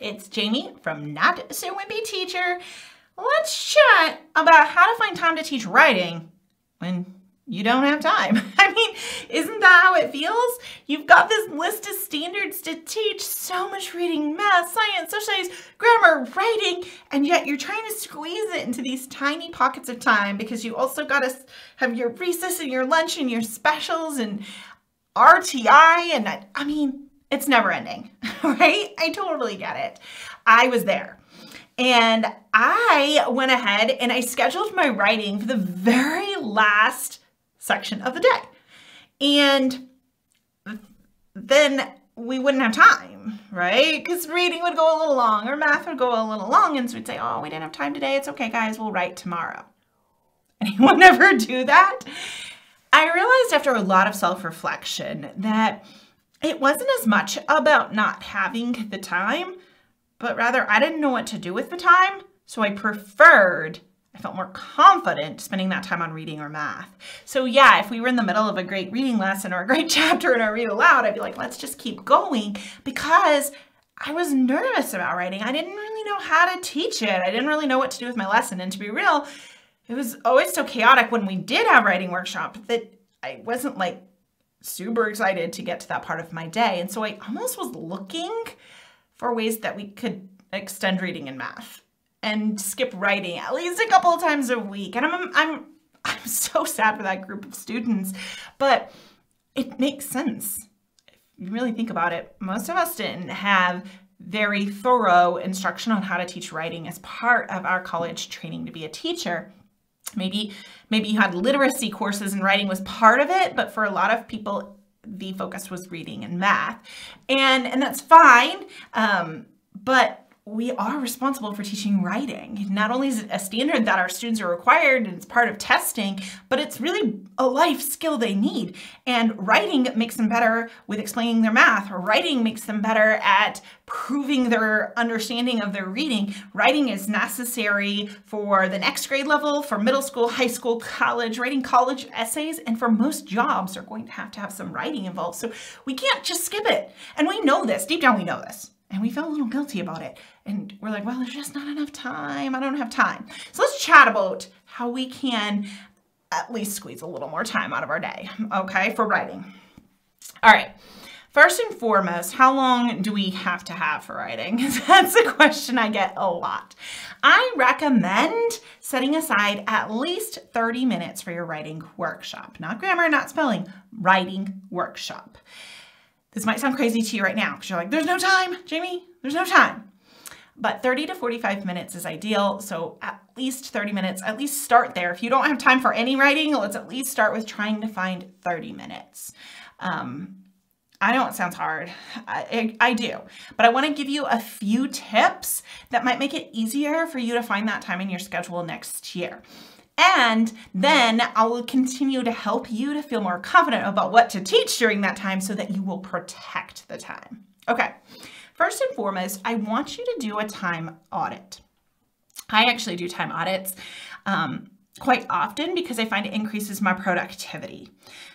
It's Jamie from Not So Wimpy Teacher. Let's chat about how to find time to teach writing when you don't have time. I mean, isn't that how it feels? You've got this list of standards to teach so much reading, math, science, social studies, grammar, writing, and yet you're trying to squeeze it into these tiny pockets of time because you also got to have your recess and your lunch and your specials and RTI and I, I mean, it's never ending, right? I totally get it. I was there. And I went ahead and I scheduled my writing for the very last section of the day. And then we wouldn't have time, right? Because reading would go a little long or math would go a little long. And so we'd say, oh, we didn't have time today. It's okay, guys. We'll write tomorrow. Anyone ever do that? I realized after a lot of self reflection that it wasn't as much about not having the time, but rather I didn't know what to do with the time. So I preferred, I felt more confident spending that time on reading or math. So yeah, if we were in the middle of a great reading lesson or a great chapter and I read aloud, I'd be like, let's just keep going because I was nervous about writing. I didn't really know how to teach it. I didn't really know what to do with my lesson. And to be real, it was always so chaotic when we did have writing workshop that I wasn't like super excited to get to that part of my day. And so I almost was looking for ways that we could extend reading and math and skip writing at least a couple of times a week. And I'm, I'm, I'm so sad for that group of students, but it makes sense. If you really think about it, most of us didn't have very thorough instruction on how to teach writing as part of our college training to be a teacher. Maybe maybe you had literacy courses and writing was part of it, but for a lot of people, the focus was reading and math, and and that's fine. Um, but we are responsible for teaching writing. Not only is it a standard that our students are required and it's part of testing, but it's really a life skill they need. And writing makes them better with explaining their math, writing makes them better at proving their understanding of their reading. Writing is necessary for the next grade level, for middle school, high school, college, writing college essays, and for most jobs are going to have to have some writing involved. So we can't just skip it. And we know this, deep down we know this. And we felt a little guilty about it. And we're like, well, there's just not enough time. I don't have time. So let's chat about how we can at least squeeze a little more time out of our day, okay, for writing. All right. First and foremost, how long do we have to have for writing? That's a question I get a lot. I recommend setting aside at least 30 minutes for your writing workshop. Not grammar, not spelling, writing workshop. This might sound crazy to you right now because you're like, there's no time, Jamie, there's no time. But 30 to 45 minutes is ideal. So at least 30 minutes, at least start there. If you don't have time for any writing, let's at least start with trying to find 30 minutes. Um, I know it sounds hard. I, I, do. But I want to give you a few tips that might make it easier for you to find that time in your schedule next year. And then I will continue to help you to feel more confident about what to teach during that time so that you will protect the time. Okay, first and foremost, I want you to do a time audit. I actually do time audits. Um, quite often because I find it increases my productivity.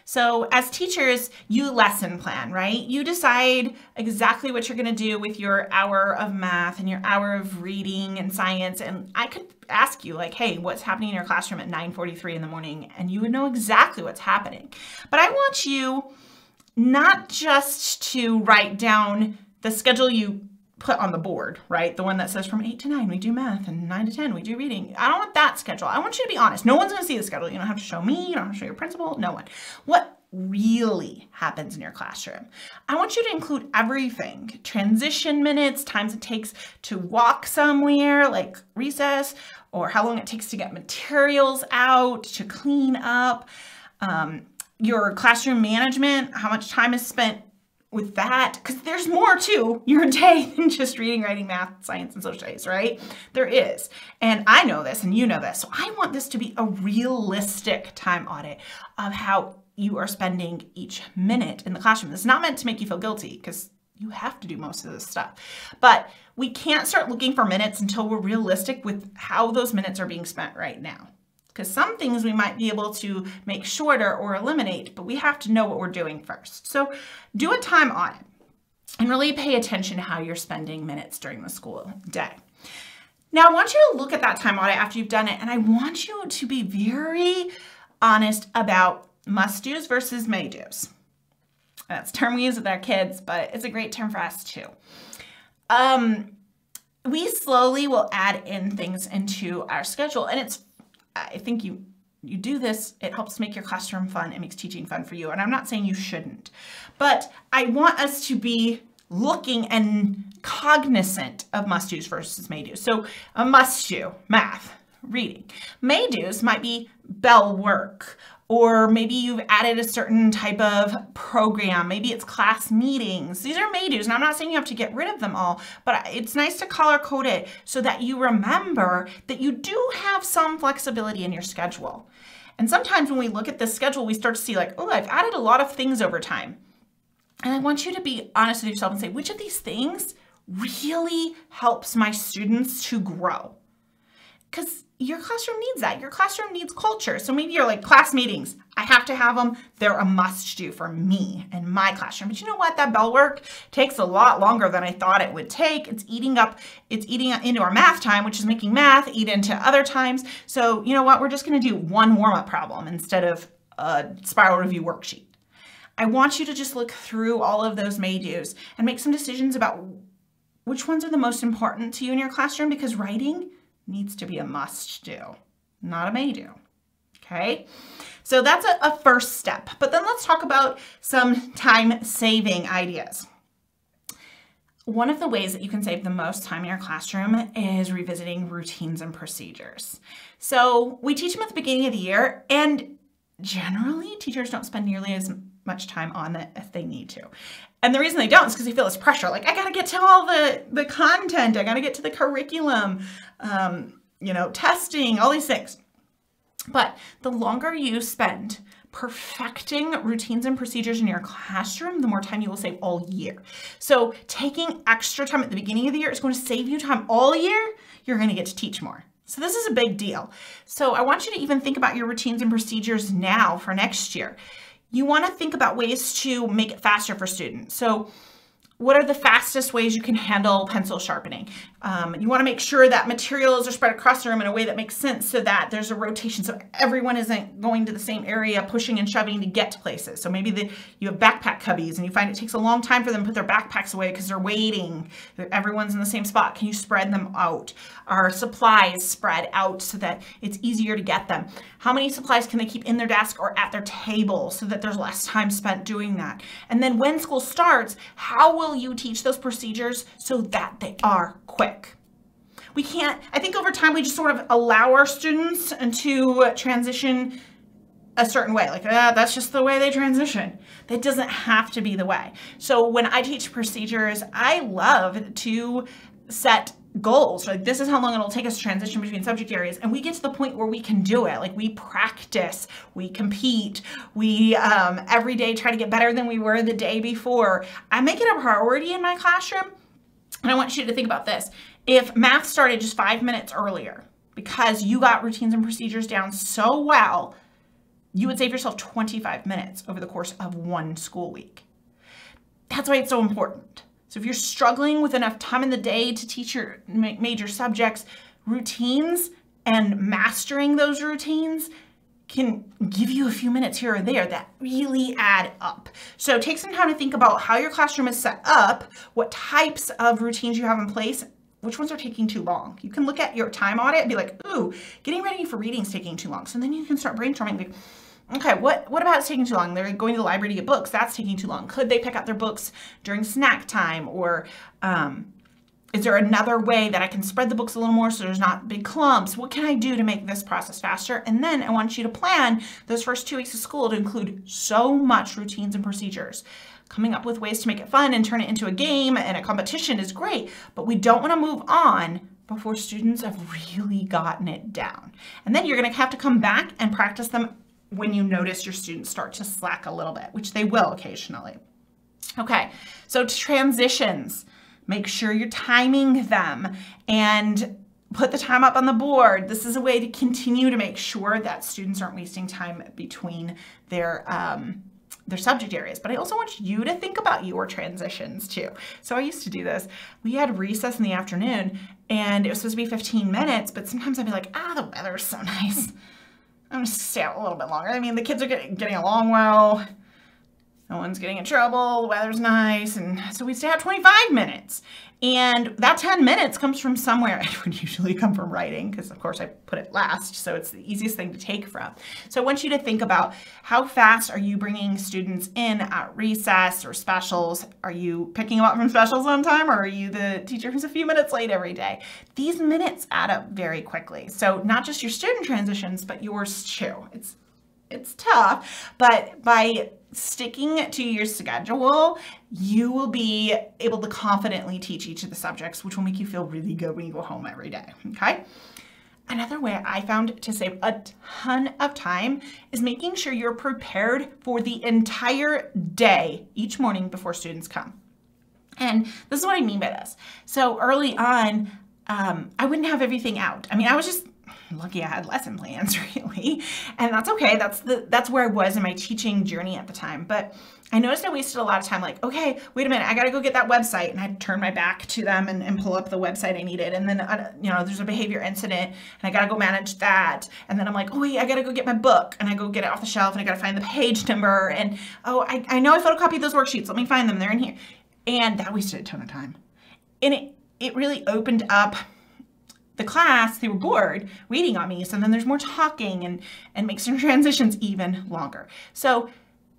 So as teachers, you lesson plan, right? You decide exactly what you're going to do with your hour of math and your hour of reading and science. And I could ask you like, hey, what's happening in your classroom at 9.43 in the morning? And you would know exactly what's happening. But I want you not just to write down the schedule you put on the board, right? The one that says from 8 to 9 we do math and 9 to 10 we do reading. I don't want that schedule. I want you to be honest. No one's going to see the schedule. You don't have to show me. You don't have to show your principal. No one. What really happens in your classroom? I want you to include everything. Transition minutes, times it takes to walk somewhere like recess, or how long it takes to get materials out, to clean up, um, your classroom management, how much time is spent with that, because there's more to your day than just reading, writing, math, science, and social studies, right? There is. And I know this and you know this. So I want this to be a realistic time audit of how you are spending each minute in the classroom. It's not meant to make you feel guilty because you have to do most of this stuff. But we can't start looking for minutes until we're realistic with how those minutes are being spent right now because some things we might be able to make shorter or eliminate, but we have to know what we're doing first. So do a time audit. and really pay attention to how you're spending minutes during the school day. Now, I want you to look at that time audit after you've done it, and I want you to be very honest about must do's versus may do's. That's a term we use with our kids, but it's a great term for us too. Um, we slowly will add in things into our schedule, and it's, I think you you do this, it helps make your classroom fun. It makes teaching fun for you. And I'm not saying you shouldn't, but I want us to be looking and cognizant of must-dos versus may-dos. So a must-do, math, reading. May-dos might be bell work, or maybe you've added a certain type of program. Maybe it's class meetings. These are may-dos, and I'm not saying you have to get rid of them all, but it's nice to color code it so that you remember that you do have some flexibility in your schedule. And sometimes when we look at this schedule, we start to see like, oh, I've added a lot of things over time. And I want you to be honest with yourself and say, which of these things really helps my students to grow? Because your classroom needs that. Your classroom needs culture. So maybe you're like class meetings. I have to have them. They're a must do for me and my classroom. But you know what? That bell work takes a lot longer than I thought it would take. It's eating up, it's eating into our math time, which is making math eat into other times. So you know what? We're just going to do one warm up problem instead of a spiral review worksheet. I want you to just look through all of those may do's and make some decisions about which ones are the most important to you in your classroom because writing needs to be a must do, not a may do. Okay, so that's a, a first step. But then let's talk about some time saving ideas. One of the ways that you can save the most time in your classroom is revisiting routines and procedures. So we teach them at the beginning of the year and generally teachers don't spend nearly as much time on it if they need to. And the reason they don't is because they feel this pressure. Like, I got to get to all the, the content. I got to get to the curriculum, um, you know, testing, all these things. But the longer you spend perfecting routines and procedures in your classroom, the more time you will save all year. So taking extra time at the beginning of the year is going to save you time all year. You're going to get to teach more. So this is a big deal. So I want you to even think about your routines and procedures now for next year you want to think about ways to make it faster for students. So what are the fastest ways you can handle pencil sharpening? Um, you want to make sure that materials are spread across the room in a way that makes sense so that there's a rotation so everyone isn't going to the same area pushing and shoving to get to places. So maybe the, you have backpack cubbies and you find it takes a long time for them to put their backpacks away because they're waiting. Everyone's in the same spot. Can you spread them out? Are supplies spread out so that it's easier to get them? How many supplies can they keep in their desk or at their table so that there's less time spent doing that? And then when school starts, how will you teach those procedures so that they are quick? quick. We can't, I think over time we just sort of allow our students to transition a certain way. Like, ah, that's just the way they transition. That doesn't have to be the way. So when I teach procedures, I love to set goals. Like this is how long it'll take us to transition between subject areas. And we get to the point where we can do it. Like we practice, we compete, we um, every day try to get better than we were the day before. I make it a priority in my classroom and I want you to think about this. If math started just five minutes earlier because you got routines and procedures down so well, you would save yourself 25 minutes over the course of one school week. That's why it's so important. So if you're struggling with enough time in the day to teach your major subjects, routines and mastering those routines can give you a few minutes here or there that really add up. So take some time to think about how your classroom is set up, what types of routines you have in place, which ones are taking too long. You can look at your time audit and be like, ooh, getting ready for reading is taking too long. So then you can start brainstorming like, okay, what, what about it's taking too long? They're going to the library to get books. That's taking too long. Could they pick up their books during snack time or um, is there another way that I can spread the books a little more so there's not big clumps? What can I do to make this process faster? And then I want you to plan those first two weeks of school to include so much routines and procedures. Coming up with ways to make it fun and turn it into a game and a competition is great, but we don't want to move on before students have really gotten it down. And then you're going to have to come back and practice them when you notice your students start to slack a little bit, which they will occasionally. Okay, so transitions. Make sure you're timing them and put the time up on the board. This is a way to continue to make sure that students aren't wasting time between their um, their subject areas, but I also want you to think about your transitions too. So I used to do this. We had recess in the afternoon and it was supposed to be 15 minutes, but sometimes I'd be like, ah, the weather's so nice. I'm gonna stay out a little bit longer. I mean, the kids are getting, getting along well. No one's getting in trouble. The weather's nice. And so we stay out 25 minutes. And that 10 minutes comes from somewhere. It would usually come from writing because, of course, I put it last. So it's the easiest thing to take from. So I want you to think about how fast are you bringing students in at recess or specials? Are you picking them up from specials on time or are you the teacher who's a few minutes late every day? These minutes add up very quickly. So not just your student transitions, but yours too. It's it's tough, but by sticking to your schedule, you will be able to confidently teach each of the subjects, which will make you feel really good when you go home every day, okay? Another way I found to save a ton of time is making sure you're prepared for the entire day each morning before students come. And this is what I mean by this. So early on, um, I wouldn't have everything out. I mean, I was just lucky I had lesson plans really. And that's okay. That's the that's where I was in my teaching journey at the time. But I noticed I wasted a lot of time like, okay, wait a minute, I got to go get that website. And I'd turn my back to them and, and pull up the website I needed. And then, uh, you know, there's a behavior incident and I got to go manage that. And then I'm like, oh, wait, I got to go get my book. And I go get it off the shelf and I got to find the page number. And, oh, I, I know I photocopied those worksheets. Let me find them. They're in here. And that wasted a ton of time. And it, it really opened up the class, they were bored waiting on me. So then there's more talking and, and makes your transitions even longer. So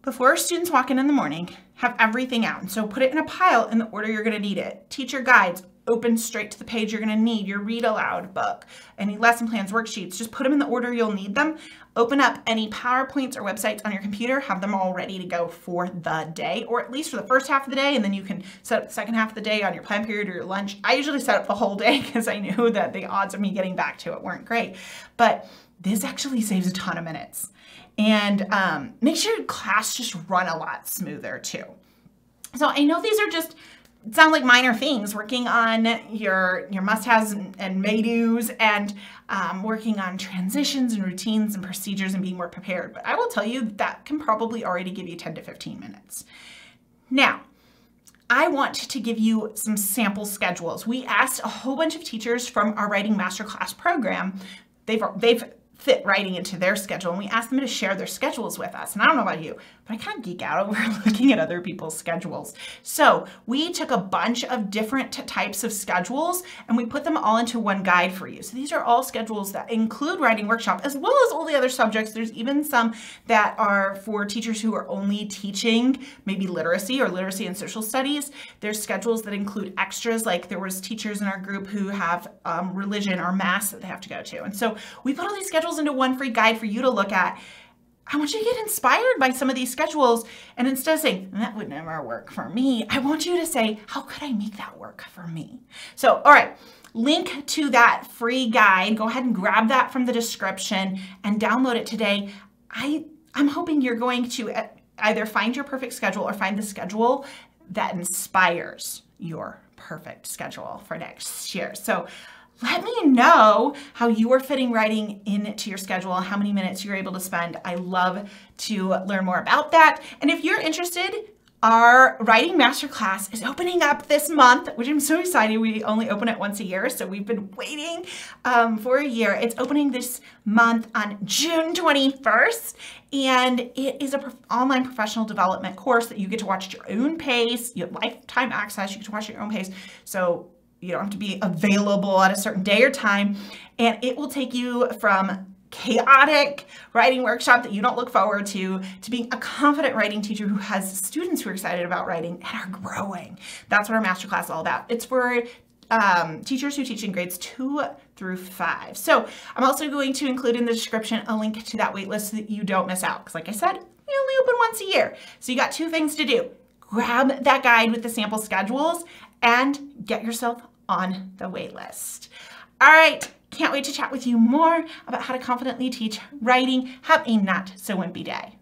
before students walk in in the morning, have everything out. And so put it in a pile in the order you're gonna need it. Teacher guides, open straight to the page you're going to need, your read aloud book, any lesson plans, worksheets, just put them in the order you'll need them. Open up any PowerPoints or websites on your computer, have them all ready to go for the day, or at least for the first half of the day, and then you can set up the second half of the day on your plan period or your lunch. I usually set up the whole day because I knew that the odds of me getting back to it weren't great. But this actually saves a ton of minutes. And um, make sure your class just run a lot smoother too. So I know these are just sound like minor things, working on your, your must-haves and, may-dos and um, working on transitions and routines and procedures and being more prepared. But I will tell you that can probably already give you 10 to 15 minutes. Now, I want to give you some sample schedules. We asked a whole bunch of teachers from our Writing Masterclass program. They've, they've fit writing into their schedule. And we asked them to share their schedules with us. And I don't know about you, but I kind of geek out over looking at other people's schedules. So we took a bunch of different types of schedules and we put them all into one guide for you. So these are all schedules that include writing workshop as well as all the other subjects. There's even some that are for teachers who are only teaching maybe literacy or literacy and social studies. There's schedules that include extras like there was teachers in our group who have um, religion or mass that they have to go to. And so we put all these schedules into one free guide for you to look at. I want you to get inspired by some of these schedules. And instead of saying, that would never work for me, I want you to say, how could I make that work for me? So, all right, link to that free guide. Go ahead and grab that from the description and download it today. I, I'm hoping you're going to either find your perfect schedule or find the schedule that inspires your perfect schedule for next year. So let me know how you are fitting writing into your schedule, how many minutes you're able to spend. I love to learn more about that. And if you're interested, our writing masterclass is opening up this month, which I'm so excited. We only open it once a year, so we've been waiting um, for a year. It's opening this month on June 21st, and it is an online professional development course that you get to watch at your own pace. You have lifetime access. You get to watch at your own pace. So you don't have to be available at a certain day or time. And it will take you from chaotic writing workshop that you don't look forward to, to being a confident writing teacher who has students who are excited about writing and are growing. That's what our masterclass is all about. It's for um, teachers who teach in grades two through five. So I'm also going to include in the description a link to that waitlist so that you don't miss out. Because like I said, we only open once a year. So you got two things to do. Grab that guide with the sample schedules and get yourself on the waitlist. All right, can't wait to chat with you more about how to confidently teach writing. Have a not so wimpy day.